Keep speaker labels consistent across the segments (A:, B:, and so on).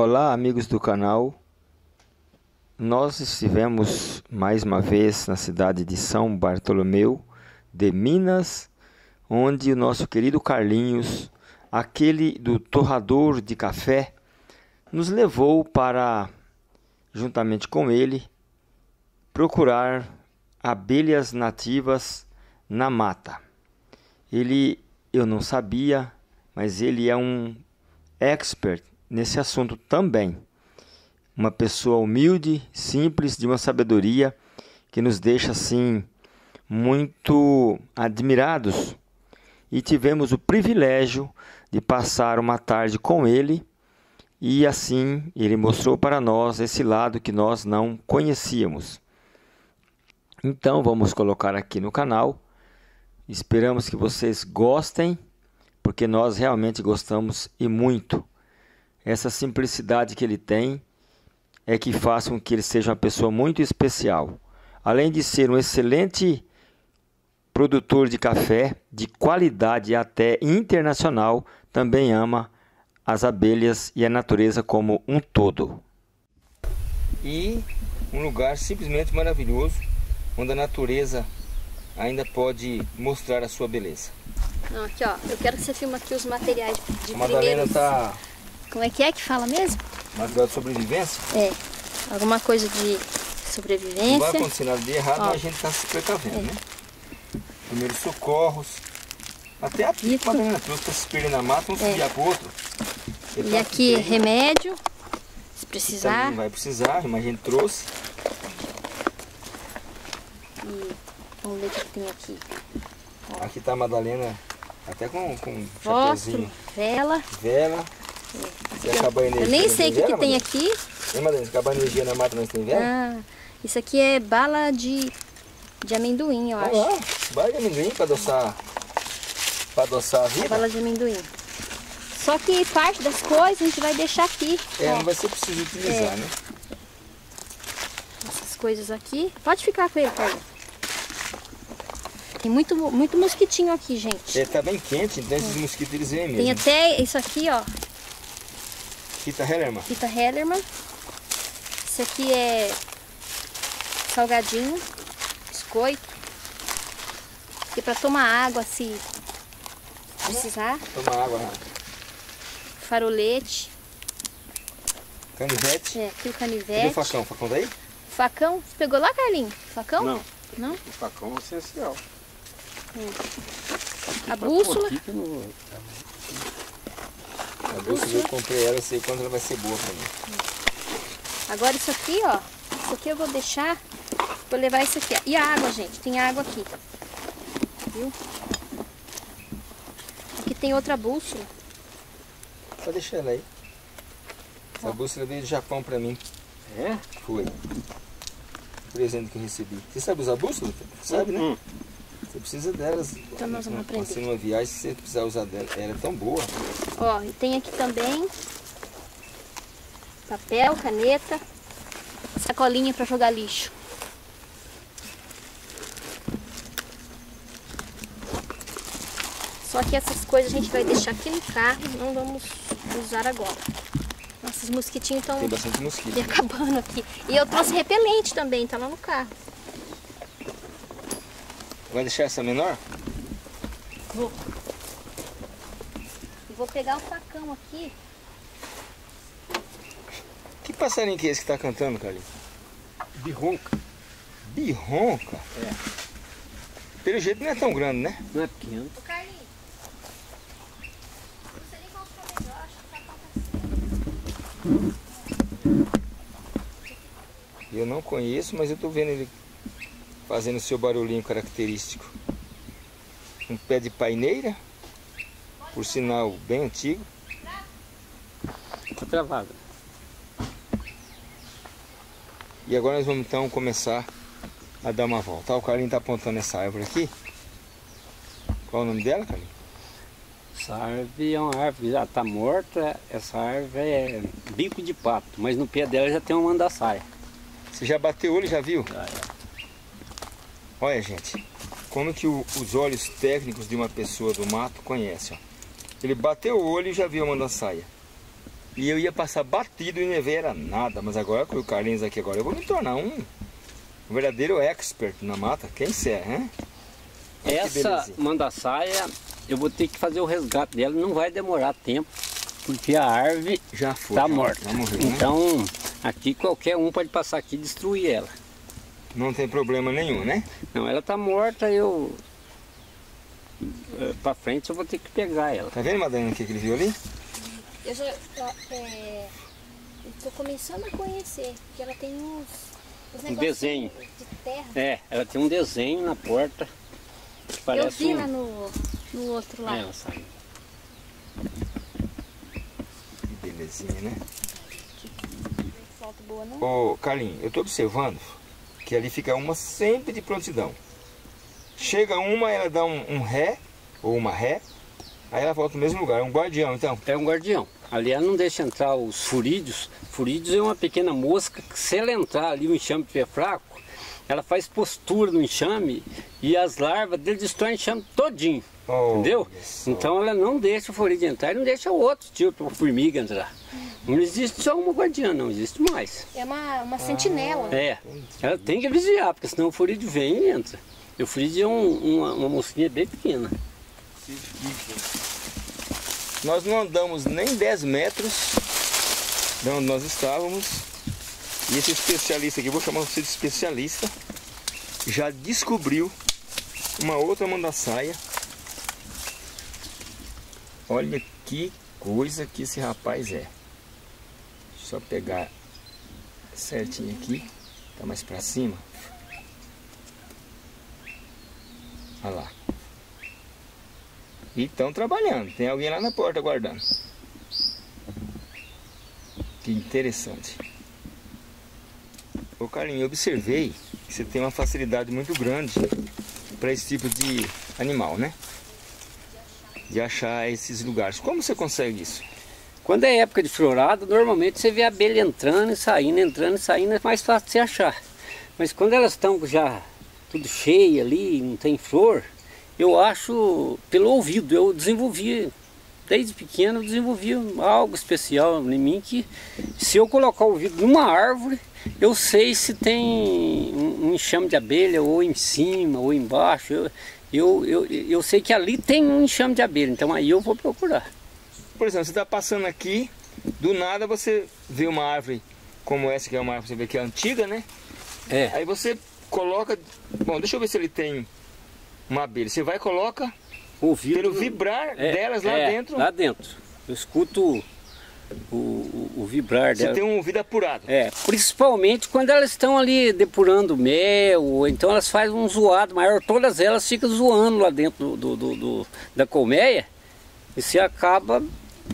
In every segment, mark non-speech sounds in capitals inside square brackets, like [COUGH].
A: Olá, amigos do canal. Nós estivemos mais uma vez na cidade de São Bartolomeu de Minas, onde o nosso querido Carlinhos, aquele do torrador de café, nos levou para, juntamente com ele, procurar abelhas nativas na mata. Ele, eu não sabia, mas ele é um expert nesse assunto também. Uma pessoa humilde, simples, de uma sabedoria que nos deixa assim muito admirados. E tivemos o privilégio de passar uma tarde com ele e assim ele mostrou para nós esse lado que nós não conhecíamos. Então vamos colocar aqui no canal. Esperamos que vocês gostem, porque nós realmente gostamos e muito. Essa simplicidade que ele tem é que faz com que ele seja uma pessoa muito especial. Além de ser um excelente produtor de café de qualidade até internacional, também ama as abelhas e a natureza como um todo. E um lugar simplesmente maravilhoso, onde a natureza ainda pode mostrar a sua beleza.
B: Aqui ó, eu quero que você filme aqui os materiais de
A: A Madalena
B: primeiros...
A: está
B: Como é que é que fala mesmo?
A: material de sobrevivência.
B: É, alguma coisa de
A: Não vai
B: sobrevivência.
A: acontecer nada de errado,
B: Ó.
A: mas a gente está se precavendo,
B: É.
A: né? Primeiros socorros. Até a
B: Isso.
A: Madalena trouxe para se perder na mata, um
B: É.
A: subir para outro.
B: E aqui remédio, se precisar.
A: Também vai precisar, mas a gente trouxe.
B: E vamos ver o que tem aqui.
A: Aqui está a Madalena, até com, com
B: Fósforo,
A: chapeuzinho,
B: vela.
A: vela. Se acabar a energia.
B: Eu nem
A: não
B: sei o que, que tem aqui.
A: Hein, Madalena? Se acabar a energia na mata, nós tem vela?
B: Ah, isso aqui é bala de, de amendoim, eu
A: Olha
B: acho.
A: lá, bala de amendoim para adoçar, para adoçar a
B: É
A: vida.
B: bala de amendoim. Só que parte das coisas a gente vai deixar aqui.
A: É,
B: ó.
A: não vai ser preciso utilizar,
B: É.
A: né?
B: essas coisas aqui. Pode ficar com ele, Carlos. Tem muito, muito mosquitinho aqui, gente.
A: É, tá bem quente, então esses mosquitos eles vêm
B: Tem
A: mesmo.
B: até isso aqui, ó.
A: Fita Hellerman.
B: Fita Hellerman. Isso aqui é salgadinho, biscoito. Aqui pra tomar água se precisar.
A: Toma água lá.
B: Farolete.
A: Canivete.
B: É, aqui o
A: Cadê o
B: canivete.
A: facão? O facão daí?
B: Facão. Você pegou lá, Carlinhos? Facão?
C: Não.
B: Não?
C: O facão é essencial.
B: A bússola.
C: Aqui que não-
A: A bolsa eu comprei ela, eu sei quando ela vai ser boa pra mim.
B: Agora isso aqui, ó. Isso aqui eu vou deixar. Vou levar isso aqui. ó. E a água, gente? Tem água aqui. Viu? Aqui tem outra bússola.
A: Pode deixar ela aí. Essa bússola veio do Japão pra mim.
C: É?
A: Foi. Presente que eu recebi. Você sabe usar bússola? Sabe, né?
C: Hum.
A: Você precisa delas.
B: Então nós vamos aprender.
A: Você numa viagem, se você precisar usar dela, ela é tão boa.
B: Ó, e tem aqui também papel, caneta, sacolinha para jogar lixo. Só que essas coisas a gente vai deixar aqui no carro, não vamos usar agora. Nossos mosquitinhos estão me [LAUGHS] acabando aqui. E eu trouxe repelente também, tá lá no carro.
A: Vai deixar essa menor?
B: Vou. E vou pegar o facão aqui.
A: Que passarinho que é esse que tá cantando, Carlinhos?
C: Birronca.
A: Birronca?
C: É.
A: Pelo jeito não é tão grande, né?
C: Não é pequeno.
B: Ô Carlinhos. Não sei nem qual que é melhor, acho que tá
A: Eu não conheço, mas eu tô vendo ele fazendo o seu barulhinho característico. Um pé de paineira, por sinal bem antigo.
C: Tá travada.
A: E agora nós vamos então começar a dar uma volta. Ó, o Carlinhos tá apontando essa árvore aqui. Qual é o nome dela, Carlinhos?
C: Essa árvore é uma árvore, já tá morta. Essa árvore é bico de pato, mas no pé dela já tem uma mandaçaia.
A: Você já bateu o olho e já viu?
C: Já é.
A: Olha, gente, como que o- os olhos técnicos de uma pessoa do mato conhecem. Ó. Ele bateu o olho e já viu a mandaçaia. E eu ia passar batido e não era nada. Mas agora com o Carlinhos aqui agora, eu vou me tornar um, verdadeiro expert na mata. Quem né? Olha que
C: Essa mandaçaia, eu vou ter que fazer o resgate dela, não vai demorar tempo, porque a árvore
A: já foi.
C: está morta.
A: Já morreu, né?
C: então, aqui qualquer um pode passar aqui e destruir ela.
A: Não tem problema nenhum, né?
C: Não, ela está morta, eu eh, pra frente eu vou ter que pegar ela.
A: Tá vendo, Madalena, o que que ele viu ali?
B: Eu já é, eu tô começando a conhecer, porque ela tem uns, negócios
C: desenho.
B: de terra.
C: É, ela tem um desenho na porta que
B: eu
C: parece
B: vi
C: um...
B: lá no, no outro
C: É,
B: lado.
C: ela sabe.
A: Que belezinha, né?
B: Foto boa não?
A: Ô, Carlinhos, eu tô observando que ali fica uma sempre de prontidão. Chega uma, ela dá um, um ré, ou uma ré, aí ela volta no mesmo lugar. É um guardião, então.
C: É um guardião. Ali ela não deixa entrar os furídeos. Furídeos é uma pequena mosca que se ela entrar ali o enxame estiver fraco, ela faz postura no enxame e as larvas dele destroem o enxame todinho.
A: Oh,
C: Entendeu? Então ela não deixa o furídeo entrar e não deixa o outro tipo, uma formiga entrar. Não existe só uma guardiã, não, existe mais.
B: É uma, uma sentinela.
C: É, ela tem que vigiar, porque senão o furídeo vem e entra. E o furídeo é um- uma, uma mosquinha bem pequena.
A: Nós não andamos nem 10 metros de onde nós estávamos. E esse especialista aqui, vou chamar você de especialista, já descobriu uma outra mandaçaia. Olha que coisa que esse rapaz é. Só pegar certinho aqui. Tá mais pra cima. Olha lá. E estão trabalhando. Tem alguém lá na porta guardando. Que interessante. Ô Carlinhos, eu observei que você tem uma facilidade muito grande para esse tipo de animal, né? De achar esses lugares. Como você consegue isso?
C: Quando é época de florada, normalmente você vê a abelha entrando e saindo, entrando e saindo, é mais fácil de você achar. Mas quando elas estão já tudo cheia ali, não tem flor, eu acho pelo ouvido. Eu desenvolvi, desde pequeno, eu desenvolvi algo especial em mim que se eu colocar o ouvido numa árvore, eu sei se tem um enxame de abelha ou em cima ou embaixo. Eu, eu, eu, eu sei que ali tem um enxame de abelha, então aí eu vou procurar.
A: Por exemplo, você está passando aqui, do nada você vê uma árvore como essa, que é uma árvore você vê que é antiga, né?
C: É.
A: Aí você coloca. Bom, deixa eu ver se ele tem uma abelha. Você vai e coloca
C: ouvido
A: pelo vibrar
C: É,
A: delas lá
C: é,
A: dentro.
C: Lá dentro. Eu escuto o, o, o vibrar
A: Você
C: dela.
A: tem um ouvido apurado.
C: É, principalmente quando elas estão ali depurando mel, ou então elas fazem um zoado maior, todas elas ficam zoando lá dentro do, do- do- do- da colmeia e você acaba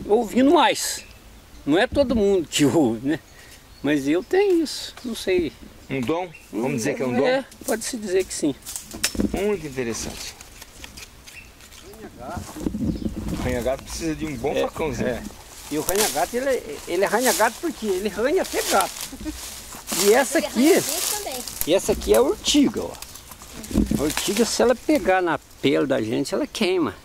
C: ouvindo mais. Não é todo mundo que ouve, né? Mas eu tenho isso, não sei.
A: Um dom? Vamos dizer que é um dom?
C: É, pode-se dizer que sim.
A: Muito interessante. Ranha-gato precisa de um bom facãozinho.
C: É. E o ranha-gato, ele, ele é ranha-gato porque ele ranha até gato. E essa aqui, e essa aqui é a urtiga, ó. A urtiga, se ela pegar na pele da gente, ela queima.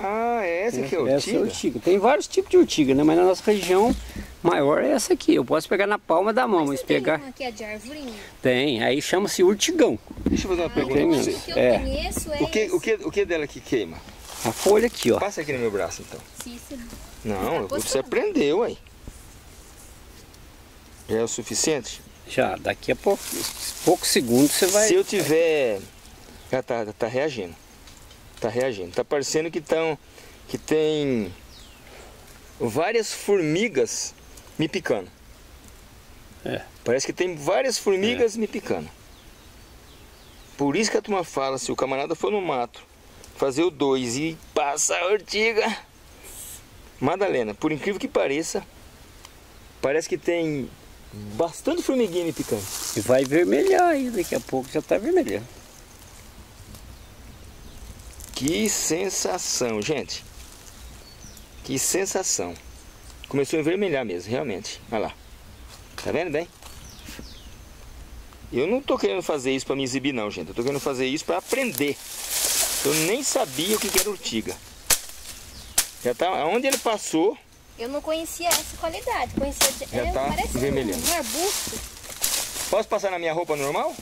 A: Ah, é essa que é o
C: Essa é urtiga. Tem vários tipos de urtiga, né? Mas na nossa região maior é essa aqui. Eu posso pegar na palma da mão, mas
B: tem
C: pegar...
B: uma que é de arvorinha?
C: Tem, aí chama-se urtigão.
A: Deixa eu fazer uma pergunta
C: tem
A: pra você.
B: O que eu
C: É.
B: conheço é
A: O que, o, que, o que dela que queima?
C: A folha aqui, ó.
A: Passa aqui no meu braço então.
B: Cícero.
A: Não,
B: Tá
A: você aprendeu, aí. Já é o suficiente?
C: Já, daqui a pouco, poucos segundos você vai...
A: Se eu tiver. Já tá, tá reagindo. Tá reagindo. Tá parecendo que tão, que tem várias formigas me picando.
C: É.
A: Parece que tem várias formigas me picando. Por isso que a turma fala, se o camarada for no mato fazer o 2 e passa a ortiga. Madalena, por incrível que pareça, parece que tem bastante formiguinha me picando.
C: E vai vermelhar aí, daqui a pouco já tá vermelhando.
A: Que sensação, gente. Que sensação. Começou a envermelhar mesmo, realmente. Olha lá. Tá vendo bem? Eu não tô querendo fazer isso para me exibir não, gente. Eu tô querendo fazer isso para aprender. Eu nem sabia o que era urtiga. Já tá, aonde ele passou,
B: Eu não conhecia essa qualidade. Conhecia de...
A: Já
B: é,
A: tá
B: parece um,
A: vermelhando.
B: um arbusto.
A: Posso passar na minha roupa normal?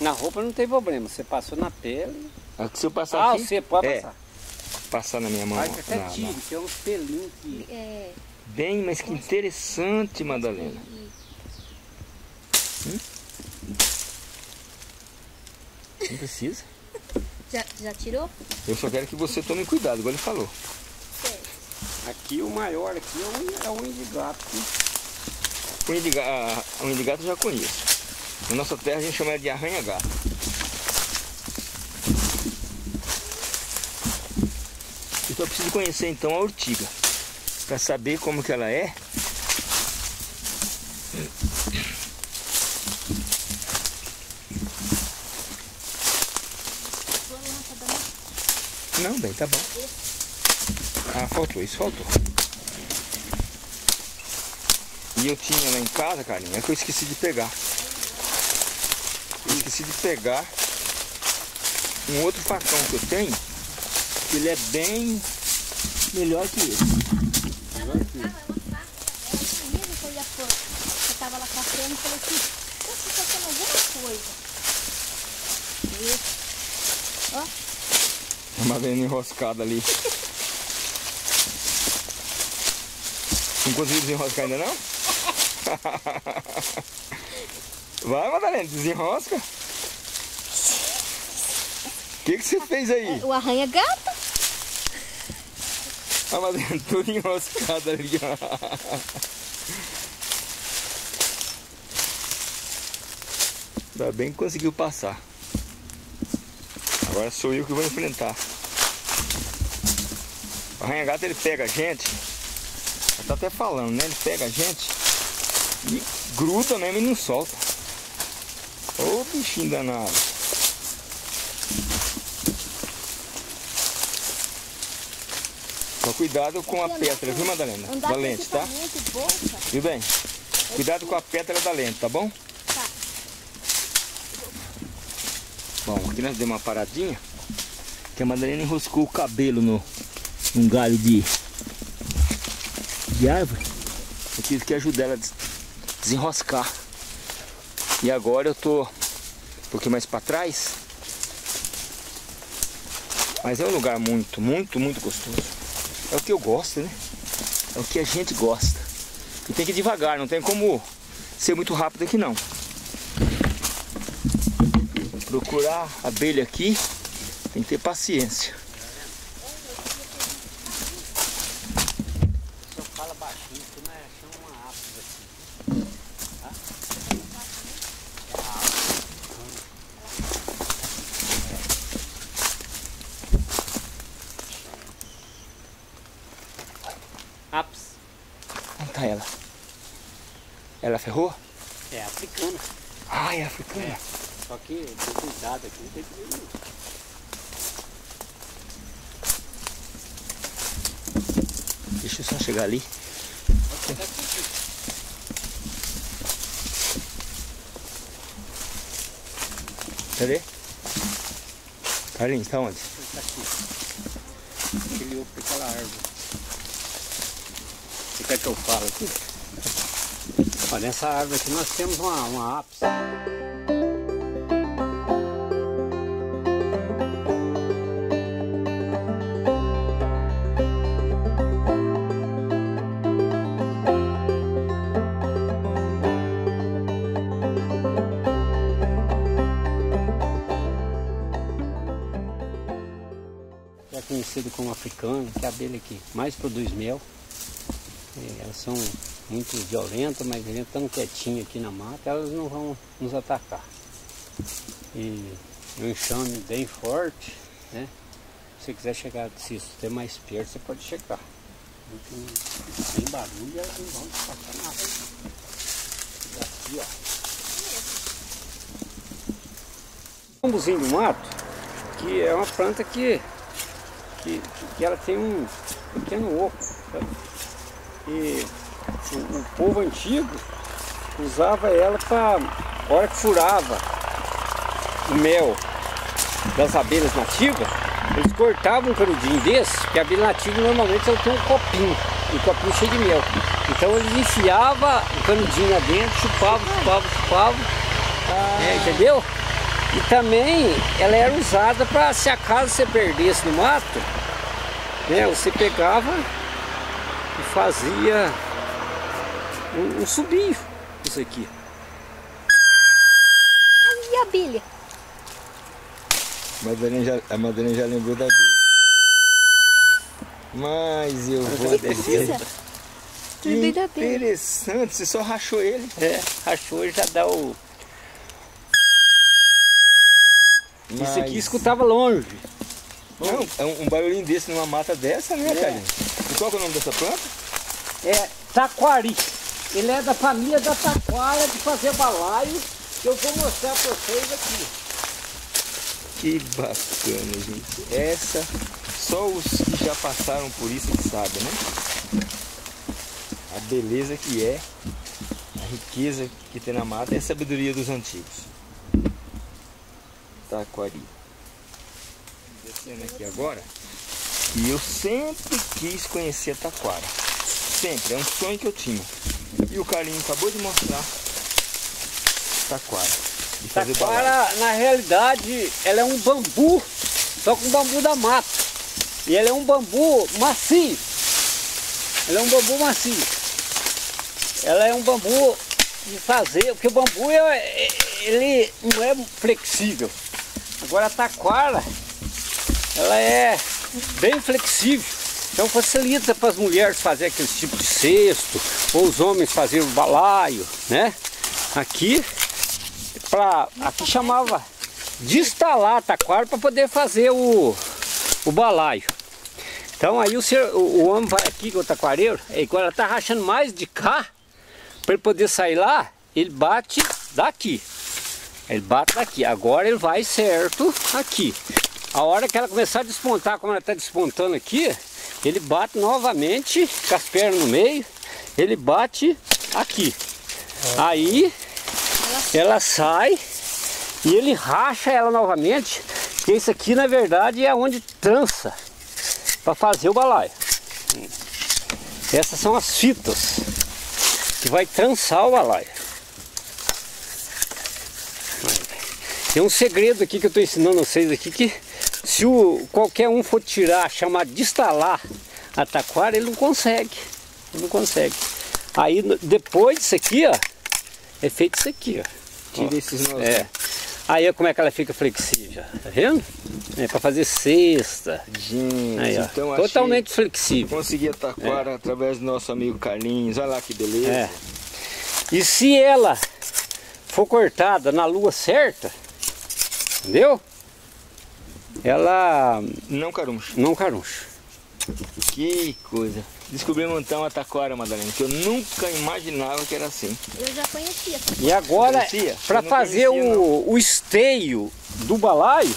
C: Na roupa não tem problema, você passou na pele.
A: Aqui, se eu passar
C: Ah,
A: aqui...
C: você pode
A: é,
C: passar.
A: passar na minha mão.
C: Mas até
A: na- na-
C: tem uns pelinhos que.
B: É,
A: Bem, mas que interessante, Madalena.
B: e-
A: Não precisa.
B: já, já tirou?
A: Eu só quero que você tome cuidado, igual ele falou.
B: Certo.
C: Aqui o maior aqui é o, é o unha de gato.
A: Unha de, ga- a unha de gato eu já conheço. Na nossa terra a gente chama ela de arranha-gato. Eu preciso conhecer então a urtiga. Para saber como que ela é. Não, bem, tá bom. Ah, faltou, isso faltou. E eu tinha lá em casa, carinha, que eu esqueci de pegar. Eu esqueci de pegar um outro facão que eu tenho, ele é bem melhor que esse.
B: Tá. Mesmo que eu ia pôr. Eu tava lá cafeando e falei assim, eu tô faltando alguma coisa. E, ó,
A: Uma venda enroscada ali. Não conseguiu desenroscar ainda não? [LAUGHS] Vai, Madalena, desenrosca. O que, que você fez aí?
B: o arranha-gato.
A: A Madalena toda enroscada ali. ó. Ainda bem que conseguiu passar. Agora sou eu que vou enfrentar. O arranha-gato ele pega a gente. Tô até falando, né? Ele pega a gente e gruda mesmo e não solta. Ô bichinho danado. Cuidado com a pétala, viu Madalena? Da lente, tá? Viu bem? Cuidado com a pétala da lente, tá bom?
B: Tá.
A: Bom, aqui nós demos uma paradinha. Que a Madalena enroscou o cabelo no, num galho de, de árvore. Eu tive que ajudar ela a des- desenroscar. E agora eu tô um pouquinho mais para trás. Mas é um lugar muito, muito, muito gostoso. É o que eu gosto, né? É o que a gente gosta. E tem que ir devagar, não tem como ser muito rápido aqui não. Procurar abelha aqui tem que ter paciência.
C: Só fala baixinho, que nós achamos uma ápice aqui. Ápice.
A: Onde tá ela? Ela ferrou?
C: É africana.
A: Ah, é africana.
C: Que tem cuidado aqui, não tem perigo. não.
A: Deixa eu só chegar ali. Cadê? Carlinhos, tá onde?
C: Tá aqui. Aquele outro daquela árvore. Você quer que eu fale aqui? Ó, nessa árvore aqui nós temos uma, uma ápice. Africano, que mais produz mel. É, elas são muito violentas, mas a estando quietinho aqui na mata, elas não vão nos atacar. E um enxame bem forte, né? Se você quiser chegar se ter mais perto, você pode chegar. Tem sem barulho, elas não vão passar nada. Aqui, ó. Bambuzinho do mato, que é uma planta que que, que ela tem um pequeno oco. sabe? E o, o povo antigo usava ela para, hora que furava o mel das abelhas nativas, eles cortavam um canudinho desse, que a abelha nativa normalmente ela tem um copinho. e o capim cheio de mel. Então eles enfiavam o canudinho lá dentro, chupavam, chupavam, chupavam. É, entendeu? E também ela era usada para se acaso você perdesse no mato, né, você pegava e fazia um, um subinho, isso aqui.
B: E a bilha?
A: Já, a Madalena já lembrou da dele. Mas eu vou
B: Que
A: descer. Que interessante, você só rachou ele.
C: É, rachou e já dá o. Isso aqui
A: Mas-
C: escutava longe.
A: Não, é um, um barulhinho desse numa mata dessa, né,
C: É.
A: Carlinhos? E qual é o nome dessa planta?
C: É taquari. Ele é da família da taquara de fazer balaio, que eu vou mostrar para vocês aqui.
A: Que bacana, gente. Essa, só os que já passaram por isso que sabem, né? A beleza que é, a riqueza que tem na mata é a sabedoria dos antigos. Taquari. Descendo aqui agora. E eu sempre quis conhecer a taquara. Sempre, é um sonho que eu tinha. E o Carlinho acabou de mostrar taquara. De.
C: Taquara, na realidade, ela é um bambu, só com bambu da mata. E ela é um bambu macio. Ela é um bambu macio. Ela é um bambu de fazer, porque o bambu é, é- ele não é flexível. Agora a taquara, ela é bem flexível. Então facilita para as mulheres fazer aquele tipo de cesto, ou os homens fazerem o balaio, né? Aqui, pra, aqui chamava de instalar a taquara para poder fazer o, o balaio. Então aí o, ser, o, o homem vai aqui com o taquareiro, e quando ela tá rachando mais de cá, para ele poder sair lá, ele bate daqui. Ele bate daqui. Agora ele vai certo aqui. A hora que ela começar a despontar, como ela está despontando aqui, ele bate novamente com as pernas no meio. Ele bate aqui. Aí ela sai e ele racha ela novamente. Porque isso aqui na verdade é onde trança para fazer o balaio. Essas são as fitas que vai trançar o balaio. Tem um segredo aqui que eu estou ensinando a vocês aqui que se o, qualquer um for tirar, chamar de instalar a taquara, ele não consegue. Ele não consegue. Aí depois disso aqui, ó, é feito isso aqui, ó.
A: Tira esses nós.
C: É. Aí ó, como é que ela fica flexível, tá vendo? É para fazer cesta.
A: Gente,
C: Aí, ó.
A: então
C: Totalmente flexível.
A: Consegui a taquara através do nosso amigo Carlinhos. Olha lá que beleza.
C: É. E se ela for cortada na lua certa, entendeu? Ela
A: Não caruncho.
C: não caruncha.
A: Que coisa. Descobrimos então a taquara, Madalena, que eu nunca imaginava que era assim.
B: Eu já conhecia.
C: E agora, para fazer
A: conhecia,
C: o, o esteio do balaio,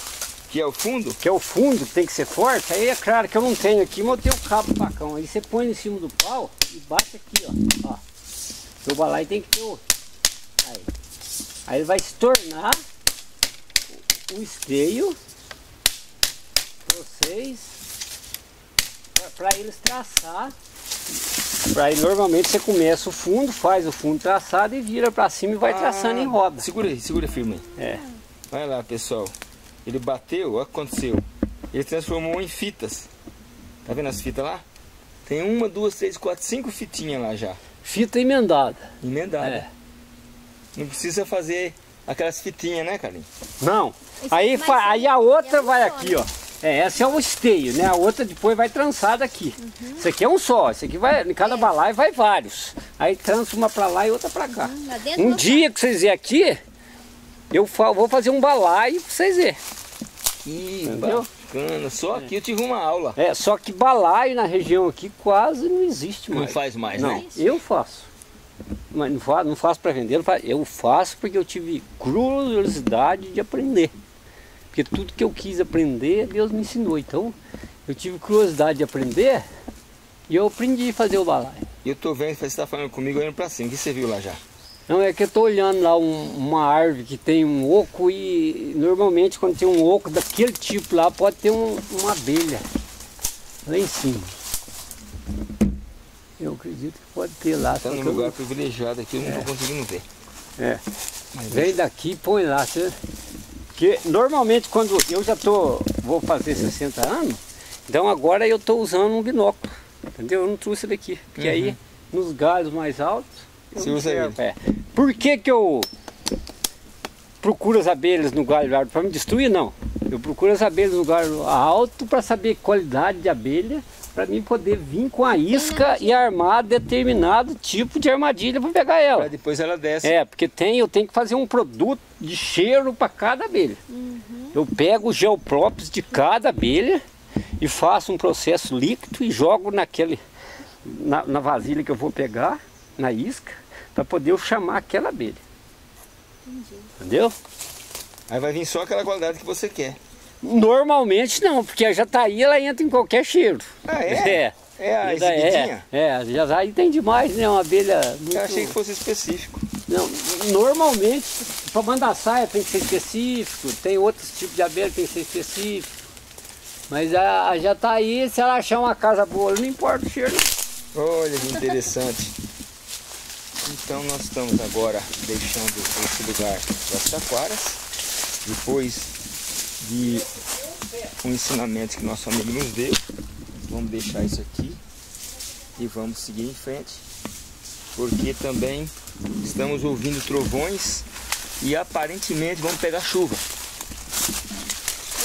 A: Que é o fundo?
C: que é o fundo que tem que ser forte, aí é claro que eu não tenho aqui, mas eu tenho o cabo do facão. Aí você põe em cima do pau e bate aqui, ó. ó. O balaio tem que ter o. Aí. Aí ele vai se tornar o esteio pra vocês. Para eles traçar. Aí normalmente você começa o fundo, faz o fundo traçado e vira pra cima e vai traçando em roda.
A: Segura aí, segura firme.
C: É.
A: Olha lá, pessoal. Ele bateu, olha o que aconteceu. Ele transformou em fitas. Tá vendo as fitas lá? Tem uma, duas, três, quatro, cinco fitinhas lá já.
C: Fita emendada.
A: Emendada.
C: É.
A: Não precisa fazer aquelas fitinhas, né, Carlinhos?
C: Não.
B: Esse
C: Aí, fa- aí a outra
B: é
C: vai
B: só,
C: aqui,
B: né?
C: ó. É, essa é o esteio, né? A outra depois vai trançada aqui.
B: Uhum.
C: Isso aqui é um só. Isso aqui vai, em cada
B: É.
C: balaio vai vários. Aí trança uma pra lá e outra pra cá.
B: Hum, dentro
C: Um dia que vocês verem aqui, eu fa- vou fazer um balaio pra vocês verem.
A: Que
C: Entendeu?
A: bacana. Só aqui eu tive uma aula.
C: É, só que balaio na região aqui quase não existe mais.
A: Não faz mais,
C: Não,
A: né?
C: eu faço. Mas não faço, não faço para vender, eu faço porque eu tive curiosidade de aprender. Porque tudo que eu quis aprender, Deus me ensinou. Então, eu tive curiosidade de aprender e eu aprendi a fazer o balaio.
A: E eu tô vendo você está falando comigo olhando pra cima. O que você viu lá já?
C: Não, é que eu tô olhando lá um- uma árvore que tem um oco e normalmente quando tem um oco daquele tipo lá pode ter um- uma abelha lá em cima. Eu acredito que pode ter lá.
A: Está num
C: eu
A: lugar
C: não-
A: privilegiado aqui, eu não estou conseguindo ver.
C: É. Vem daqui e põe lá. Você... Porque normalmente quando eu já tô, vou fazer 60 anos, então agora eu estou usando um binóculo. Entendeu? Eu não trouxe daqui. Porque aí nos galhos mais altos. eu
A: Você usa.
C: É. Por que, que eu procuro as abelhas no galho alto? Para me destruir, não. Eu procuro as abelhas no galho alto para saber qualidade de abelha, para mim poder vir com a isca e armar determinado tipo de armadilha para pegar ela.
A: Aí depois ela desce.
C: É, porque tem, eu tenho que fazer um produto de cheiro para cada abelha. Eu pego os geopróprios de cada abelha e faço um processo líquido e jogo naquele, na, na vasilha que eu vou pegar, na isca, para poder eu chamar aquela abelha. Entendeu?
A: Aí vai vir só aquela qualidade que você quer.
C: Normalmente não, porque a jataí ela entra em qualquer cheiro.
A: Ah, é?
C: É.
A: É a
C: daí-
A: exibidinha?
C: É, é, a jataí tem demais, né? Uma abelha muito...
A: Eu achei que fosse específico.
C: Não, normalmente, para mandar saia tem que ser específico, tem outros tipos de abelha que tem que ser específico. Mas a, a jataí, se ela achar uma casa boa, não importa o cheiro.
A: Olha que interessante. Então nós estamos agora deixando esse lugar das taquaras. Depois de um ensinamento que nosso amigo nos deu. Vamos deixar isso aqui e vamos seguir em frente. Porque também estamos ouvindo trovões e aparentemente vamos pegar chuva.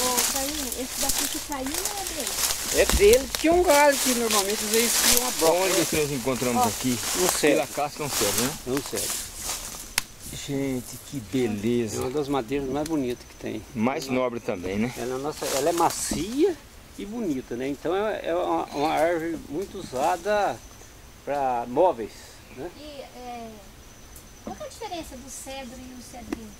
B: Ô, Carlinhos, esse daqui que caiu não é dele.
C: É dele que é um galho que normalmente eles criam uma broca.
A: Onde que nós encontramos aqui?
C: Não sei,
A: Pela casca não serve, né?
C: não sei.
A: Gente, que
C: É
A: beleza.
C: uma das madeiras mais bonitas que tem.
A: Mais nobre também, né?
C: Ela é, nossa, ela é macia e bonita, né? Então é, é uma, uma árvore muito usada para móveis. Né?
B: E é, qual que é a diferença do cedro e o cedrinho?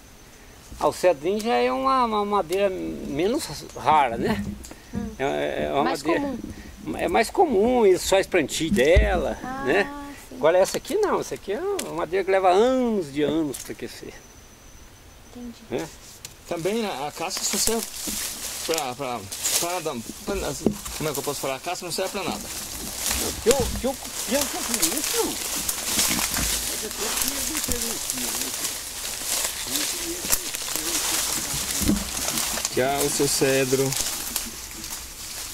C: Ah, o cedrinho já é uma, uma madeira menos rara, né? É, é uma
B: Mais
C: madeira,
B: comum.
C: É mais comum, eles só plantio dela,
B: Ah,
C: né? Agora essa aqui não, essa aqui é uma madeira que leva anos de anos para aquecer.
B: Entendi.
C: Né?
A: Também a, a casca só serve pra, pra, pra nada. pra- assim, como é que eu posso falar? A casca não serve pra nada.
C: Que eu, que eu, que eu confio nisso não. Mas depois que eu?
A: Tchau, seu cedro.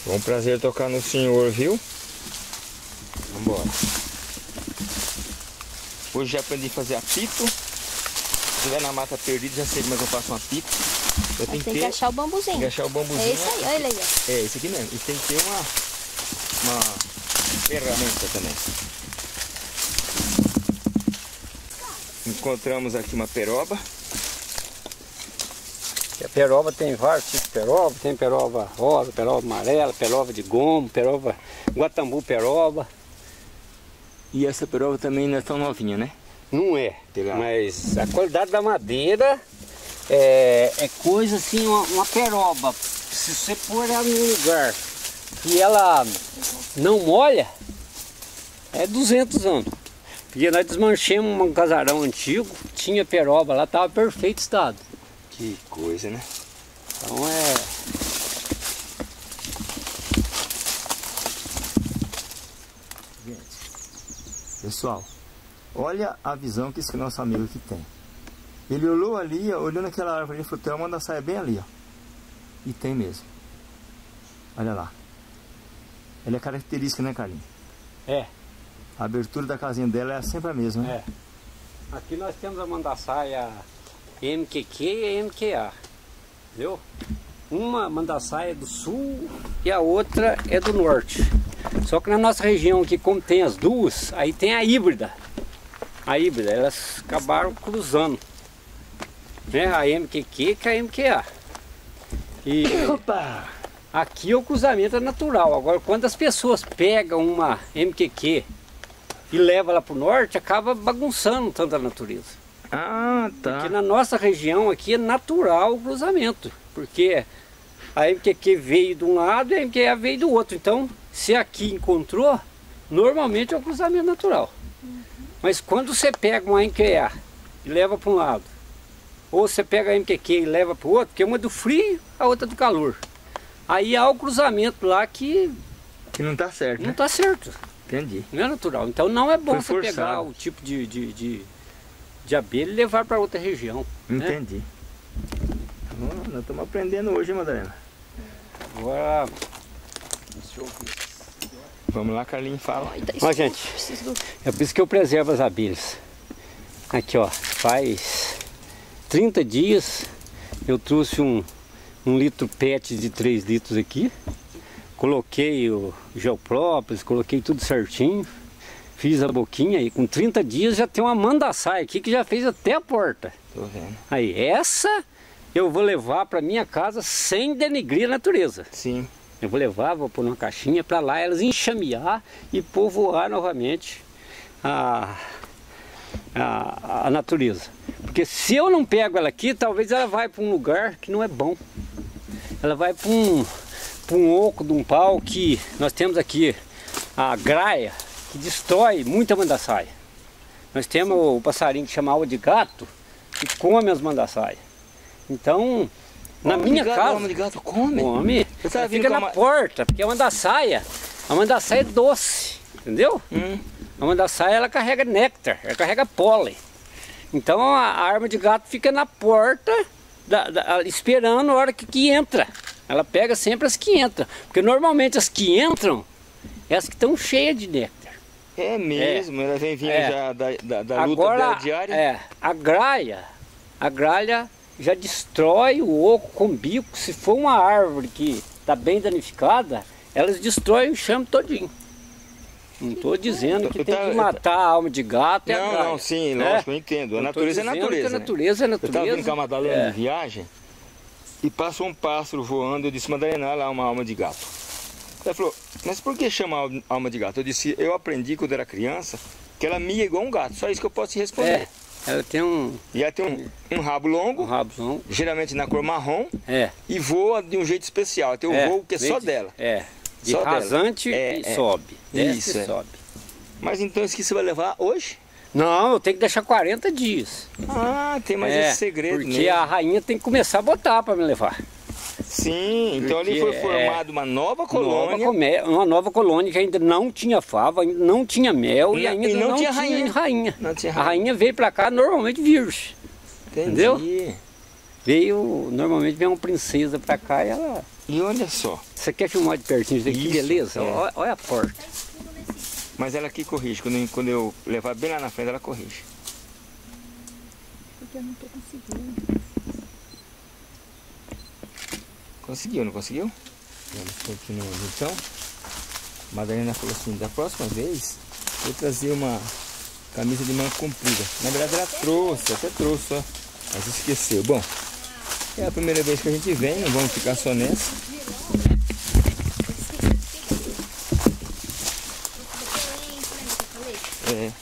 A: Foi um prazer tocar no senhor, viu? Vambora. Hoje já aprendi a fazer apito. Se estiver na mata perdido, já sei como é que eu faço um apito. Eu
B: Mas
A: tenho que
B: tem que achar o
A: tem
B: bambuzinho.
A: que achar o bambuzinho.
B: É isso aí, olha ele aí, ó.
A: É, esse aqui mesmo. E tem que ter uma, uma ferramenta também. Encontramos aqui uma peroba.
C: A peroba tem vários tipos de peroba, tem peroba rosa, peroba amarela, peroba de gomo, peroba guatambu peroba.
A: E essa peroba também não é tão novinha, né?
C: Não é, mas a qualidade da madeira é, é coisa assim, uma, uma peroba. Se você pôr ela num lugar que ela não molha, é 200 anos. Porque nós desmanchemos um casarão antigo, tinha peroba lá, estava perfeito estado.
A: Que coisa, né?
C: Então é.
A: Pessoal, olha a visão que esse nosso amigo aqui tem. Ele olhou ali, olhou naquela árvore e falou, tem uma manda saia bem ali, ó. E tem mesmo. Olha lá. Ela é característica, né, Carlinhos?
C: É,
A: A abertura da casinha dela é sempre a mesma, né?
C: é. Aqui nós temos a mandaçaia MQQ e MQA. Entendeu? Uma mandaçaia é do sul e a outra é do norte. Só que na nossa região aqui, como tem as duas, aí tem a híbrida. A híbrida, elas acabaram cruzando. Né? A MQQ com a MQA. E
A: Opa!
C: aqui o cruzamento é natural. Agora, quando as pessoas pegam uma MQQ e levam ela para o norte, acaba bagunçando tanto a natureza.
A: Ah, tá.
C: Porque na nossa região aqui é natural o cruzamento, porque a MQQ veio de um lado e a MQA veio do outro. Então, se aqui encontrou, normalmente é um cruzamento natural. Mas quando você pega uma MQA e leva para um lado, ou você pega a MQQ e leva para o outro, porque uma é do frio, a outra é do calor. Aí há o cruzamento lá que
A: Que não tá certo,
C: não
A: né?
C: está certo.
A: Entendi.
C: Não é natural. Então não é bom
A: Foi
C: você pegar o tipo de, de, de, de abelha e levar para outra região. né?
A: Entendi. Bom, nós estamos aprendendo hoje, hein, Madalena?
C: Agora. Deixa eu ver.
A: Vamos lá, Carlinhos, fala.
B: Ai, tá
C: Ó,
B: escuro,
C: gente. É por isso que eu preservo as abelhas. Aqui, ó, faz 30 dias eu trouxe um, um litro PET de 3 litros aqui. Coloquei o geoprópolis, coloquei tudo certinho. Fiz a boquinha e com 30 dias já tem uma mandaçaia aqui que já fez até a porta.
A: Tô vendo.
C: Aí, essa eu vou levar para minha casa sem denegrir a natureza.
A: Sim.
C: Eu vou pôr numa caixinha para lá elas enxamear e povoar novamente a, a, a natureza. Porque se eu não pego ela aqui, talvez ela vai para um lugar que não é bom. Ela vai para um, pra um oco de um pau que nós temos aqui a graia, que destrói muita mandaçaia. Nós temos o passarinho que chama alma de gato, que come as mandaçaias. Então, na
A: de
C: minha
A: gato,
C: casa...
A: Alma de gato come.
C: Come.
A: Eu tava
C: fica na
A: uma-
C: porta, porque a mandaçaia, a mandaçaia é doce, entendeu?
A: Hum.
C: A mandaçaia ela carrega néctar, ela carrega pólen. Então a, a arma de gato fica na porta, da- da- esperando a hora que, que entra. Ela pega sempre as que entram, porque normalmente as que entram é as que estão cheias de néctar.
A: É mesmo, ela vem vindo
C: É.
A: já da, da, da luta
C: Agora,
A: diária.
C: é, a gralha, a gralha já destrói o oco com bico. Se for uma árvore que está bem danificada, elas destroem o chame todinho. Não estou dizendo que
A: Eu
C: tem
A: tava-
C: que matar a alma de gato
A: Não, não, sim,
C: né?
A: lógico, eu entendo. A natureza é natureza.
C: a
A: né?
C: natureza é
A: Eu
C: natureza.
A: estava vindo com a Madalena
C: É.
A: de viagem e passou um pássaro voando. Eu disse, Madalena, lá uma alma de gato. Ela falou, mas por que chama al- alma de gato? Eu disse, eu aprendi quando era criança que ela mia igual um gato. Só isso que eu posso te responder.
C: É, ela tem um,
A: E ela tem um, um rabo
C: um
A: longo,
C: rabozão.
A: geralmente na cor marrom,
C: É.
A: e voa de um jeito especial. Tem o
C: é,
A: voo que é só
C: de-
A: dela.
C: É. De
A: Só
C: rasante
A: É,
C: e
A: é.
C: sobe.
A: Isso,
C: e
A: é.
C: sobe.
A: Mas então isso que você vai levar hoje?
C: Não, eu tenho que deixar 40 dias.
A: Ah, tem mais
C: É,
A: esse segredo
C: Porque
A: mesmo.
C: a rainha tem que começar a botar para me levar.
A: Sim, então ali
C: Porque
A: foi
C: é
A: formada uma nova
C: Nova
A: colônia.
C: come- uma nova colônia que ainda não tinha fava, ainda não tinha mel e
A: Não-
C: ainda
A: e não
C: não,
A: tinha
C: tinha,
A: rainha.
C: rainha.
A: Não tinha
C: A
A: rainha.
C: rainha veio para cá normalmente virgem.
A: Entendi.
C: entendeu? Veio, normalmente vem uma princesa para cá e ela...
A: E olha só,
C: Você quer filmar de pertinho? Isso beleza?
A: é.
C: Olha, olha a porta.
A: Mas ela aqui corrige. Quando eu, quando eu levar bem lá na frente, ela corrige.
B: Porque eu não tô conseguindo.
A: Conseguiu, não conseguiu? Vamos continuando então. Madalena falou assim, da próxima vez eu trazer uma camisa de manga comprida. Na verdade ela trouxe, até trouxe, ó. Mas esqueceu. Bom, é a primeira vez que a gente vem, não vamos ficar só nessa. É,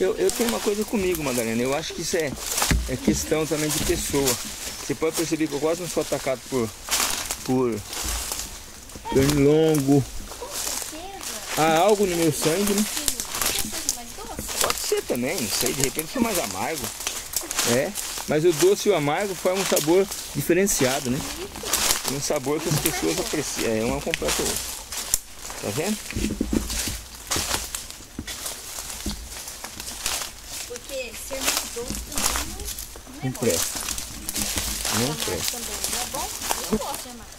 A: eu, eu tenho uma coisa comigo, Madalena. Eu acho que isso é, é questão também de pessoa. Você pode perceber que eu quase não sou atacado por, por pernilongo. Há algo no meu sangue, né? Pode ser também, não sei, de repente sou mais amargo. É, mas o doce e o amargo formam um sabor diferenciado, né? Um sabor que as pessoas apreciam. É, um é um completo outro. Tá vendo?
B: Porque ser mais doce também não, não é
A: presta. Não
B: também não é bom. Eu gosto amargo.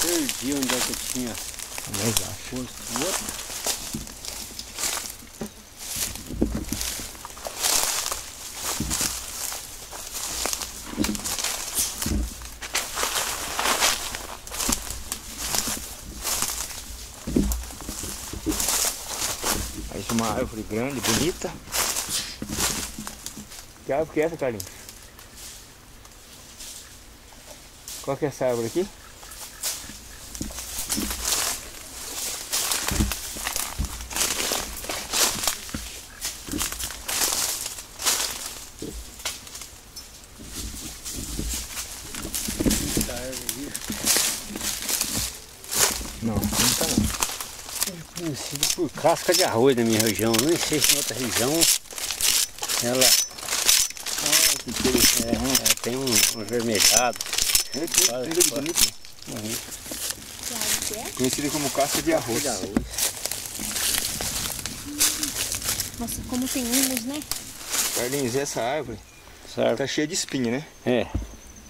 C: Perdi onde é que eu tinha
A: Mas acho.
C: posto outro.
A: Uma árvore grande, bonita. Que árvore que é essa, Carlinhos? Qual que é essa árvore aqui? Não, não tá não.
C: Conhecido por casca de arroz na minha região. Nem sei se em outra região ela
A: Que interessante.
C: é, é, tem um, um avermelhado.
A: Olha bonito.
B: É?
A: Conhecida como casca de arroz.
B: Nossa, como tem humus, né?
A: Carlinhos, essa árvore
C: Certo.
A: tá cheia de espinha, né?
C: É.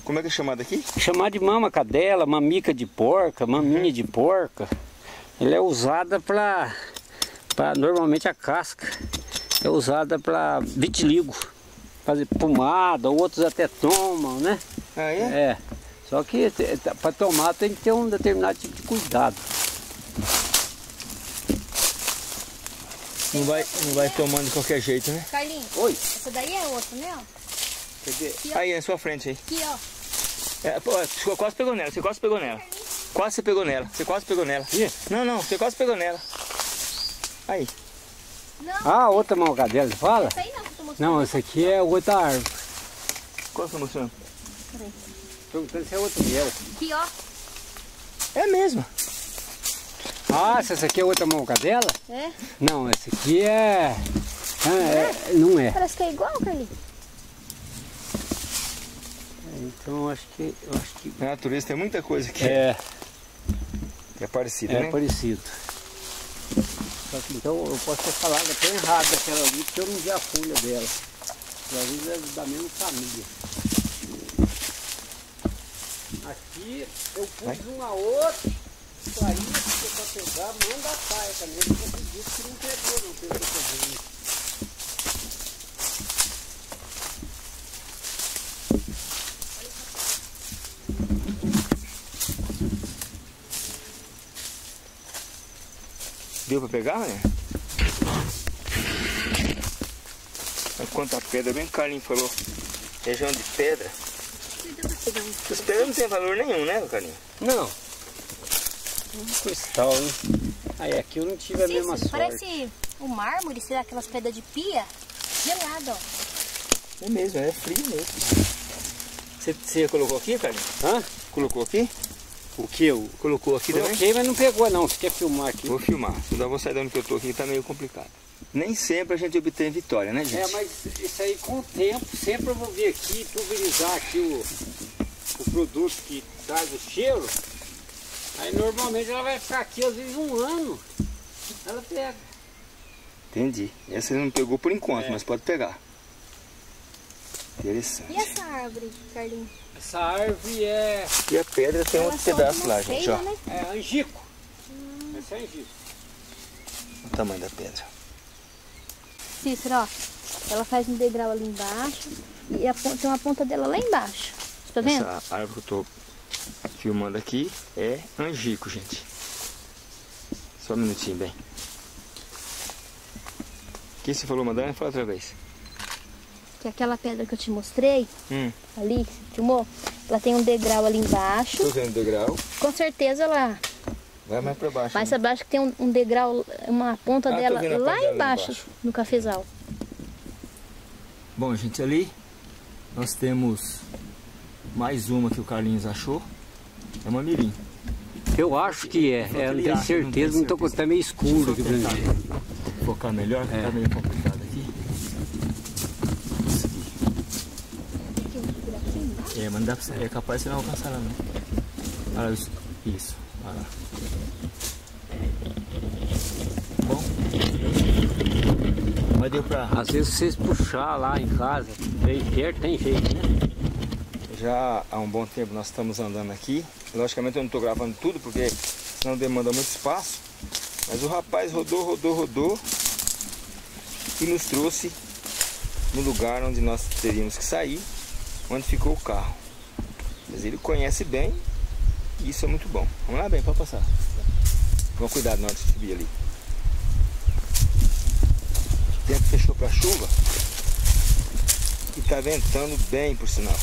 A: Como é que é chamada aqui?
C: Chamar de mama cadela, mamica de porca, maminha de porca. Ela é usada para normalmente a casca é usada para vitiligo, fazer pomada, outros até tomam, né?
A: Ah, é?
C: É. Só que para tomar tem que ter um determinado tipo de cuidado.
A: Não vai, não vai tomando de qualquer jeito, né?
B: Carlinhos,
C: Oi.
B: essa daí é outra, né?
A: Aí, na sua frente aí.
B: Aqui, ó.
A: É, pô, você quase pegou nela, você quase pegou nela. Quase você pegou nela, você quase pegou nela.
C: Ih.
A: Não, não, você quase pegou nela. Aí.
B: Não,
C: ah, outra mama cadela, fala?
B: essa aí não que eu tô mostrando.
C: Não, essa aqui é outra árvore.
A: Qual você tá mostrando?
B: Peraí.
C: Perguntando se é outra mel.
B: Aqui, ó.
A: É mesmo.
C: Ah, se essa aqui é outra mama cadela?
B: É?
C: Não, essa aqui é... é, é não é.
B: Parece que é igual, Carlinhos.
C: Então acho que eu acho que
A: Na natureza tem muita coisa que é,
C: é,
A: que é parecida,
C: é
A: né?
C: parecido. Só que então eu posso ter falado até errado daquela ali, porque eu não vi a folha dela. Às vezes é da mesma família. Aqui eu pus
A: Vai.
C: uma outra, isso aí, porque pra pegar, manda a saia também, eu disse que não pegou, não pegou também.
A: Deu pra pegar, né? Olha quanta pedra, bem que o Carlinhos falou. Região de pedra. As pedras não tem valor nenhum, né, Carlinhos?
C: Não. Um cristal, hein? Aí aqui eu não tive a mesma
B: Isso,
C: sorte.
B: parece o mármore, será aquelas pedras de pia? Gelado, ó.
A: É mesmo, é frio mesmo. Você, você colocou aqui, Carlinhos?
C: Hã?
A: Colocou aqui?
C: O que? Eu
A: Colocou aqui também?
C: coloquei, mas não pegou não. Você quer filmar aqui?
A: Vou filmar. Senão eu vou sair de onde que eu tô aqui, tá meio complicado. Nem sempre a gente obtém vitória, né, gente?
C: É, mas isso aí com o tempo, sempre eu vou vir aqui pulverizar aqui o, o produto que traz o cheiro. Aí normalmente ela vai ficar aqui às vezes um ano. Ela pega.
A: Entendi. Essa não pegou por enquanto,
C: É.
A: mas pode pegar. Interessante.
B: E essa árvore, Carlinhos?
C: Essa árvore é,
A: E a pedra tem outro
B: Elas são
A: pedaço lá, gente, ó.
B: né?
C: é angico. Essa é angico.
A: O tamanho da pedra.
B: Cícero, ó. Ela faz um degrau ali embaixo e a tem uma ponta dela lá embaixo. Tá vendo?
A: Essa árvore que eu tô filmando aqui é angico, gente. Só um minutinho, bem. O que você falou, Madalena? Fala outra vez.
B: Que aquela pedra que eu te mostrei,
A: Hum,
B: ali, que você filmou, ela tem um degrau ali embaixo.
A: tô vendo o degrau.
B: Com certeza ela
A: Vai mais pra baixo.
B: mais
A: né?
B: abaixo que tem um, um degrau, uma ponta
A: Ah,
B: dela lá embaixo,
A: embaixo.
B: no cafezal.
A: Bom, gente, ali nós temos mais uma que o Carlinhos achou. É uma mirim.
C: Eu acho que é, é não tenho
A: acha,
C: certeza, não tô tá meio escuro aqui pra mim.
A: Focar melhor, que
C: É.
A: tá meio complicado aqui. Consegui. É, mas não dá pra você, é capaz de você não alcançar lá não. Olha lá, isso. Isso. Olha lá. Bom. Mas deu pra.
C: Às vezes vocês puxar lá em casa, bem perto, tem jeito, né?
A: Já há um bom tempo nós estamos andando aqui. Logicamente eu não estou gravando tudo porque senão demanda muito espaço. Mas o rapaz rodou, rodou, rodou e nos trouxe no lugar onde nós teríamos que sair, onde ficou o carro. Mas ele conhece bem e isso é muito bom. Vamos lá, bem, pode passar. Toma cuidado na hora de subir ali. O tempo fechou para chuva e está ventando bem, por sinal.